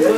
يا